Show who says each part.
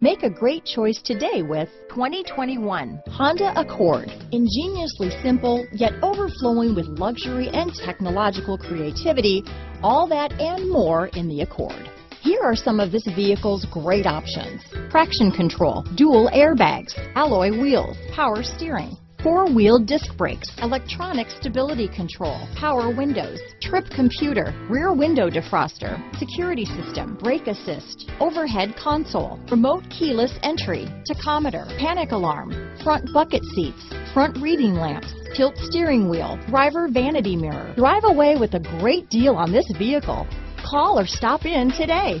Speaker 1: Make a great choice today with 2021 Honda Accord. Ingeniously simple, yet overflowing with luxury and technological creativity, all that and more in the Accord. Here are some of this vehicle's great options. Traction control, dual airbags, alloy wheels, power steering, four-wheel disc brakes, electronic stability control, power windows, trip computer, rear window defroster, security system, brake assist, overhead console, remote keyless entry, tachometer, panic alarm, front bucket seats, front reading lamps, tilt steering wheel, driver vanity mirror. Drive away with a great deal on this vehicle. Call or stop in today.